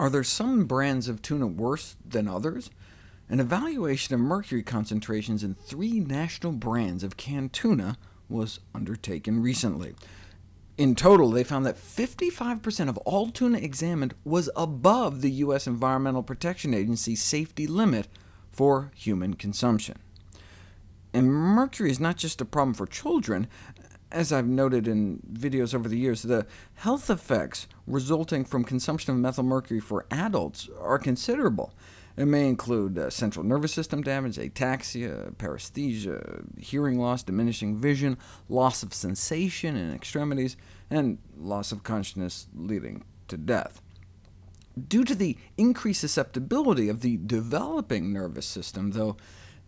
Are there some brands of tuna worse than others? An evaluation of mercury concentrations in three national brands of canned tuna was undertaken recently. In total, they found that 55% of all tuna examined was above the U.S. Environmental Protection Agency's safety limit for human consumption. And mercury is not just a problem for children. As I've noted in videos over the years, the health effects resulting from consumption of methylmercury for adults are considerable. It may include uh, central nervous system damage, ataxia, paresthesia, hearing loss, diminishing vision, loss of sensation in extremities, and loss of consciousness leading to death. Due to the increased susceptibility of the developing nervous system, though,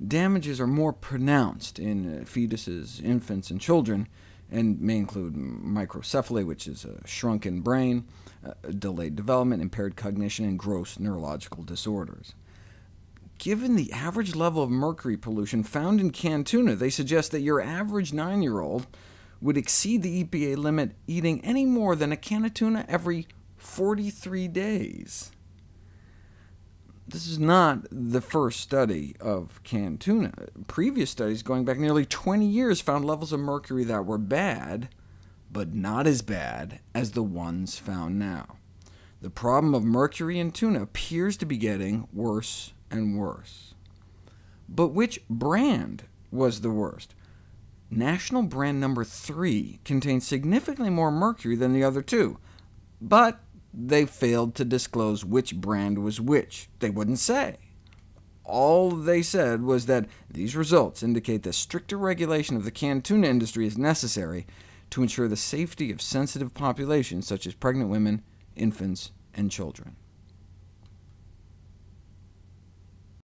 damages are more pronounced in uh, fetuses, infants, and children, and may include microcephaly, which is a shrunken brain, uh, delayed development, impaired cognition, and gross neurological disorders. Given the average level of mercury pollution found in canned tuna, they suggest that your average 9-year-old would exceed the EPA limit eating any more than a can of tuna every 43 days. This is not the first study of canned tuna. Previous studies going back nearly 20 years found levels of mercury that were bad, but not as bad as the ones found now. The problem of mercury in tuna appears to be getting worse and worse. But which brand was the worst? National brand number 3 contains significantly more mercury than the other two, but they failed to disclose which brand was which. They wouldn't say. All they said was that these results indicate that stricter regulation of the canned tuna industry is necessary to ensure the safety of sensitive populations such as pregnant women, infants, and children.